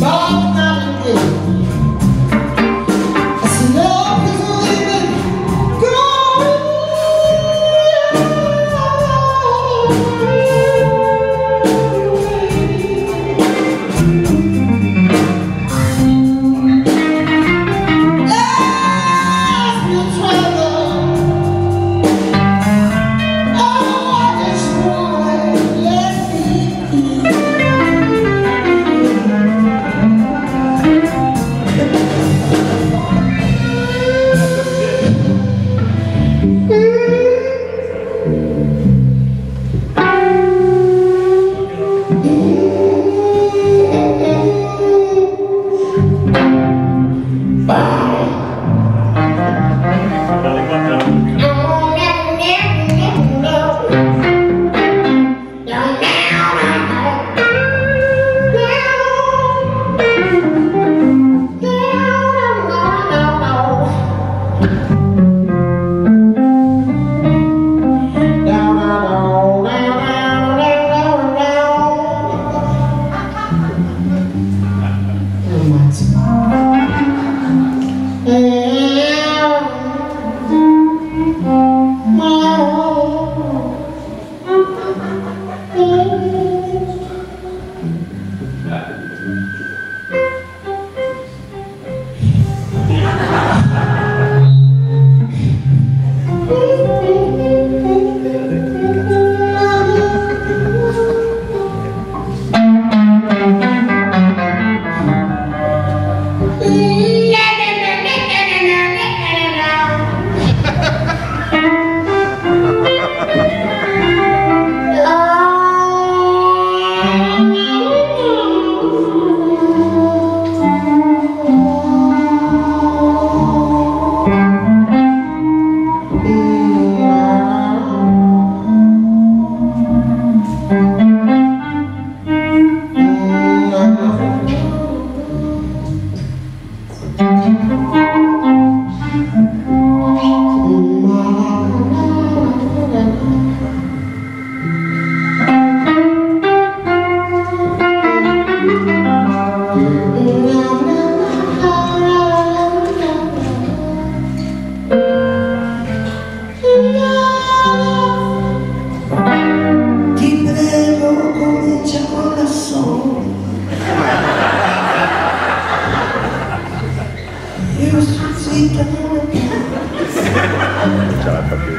Bob Nightingale. Use sweet Shut you.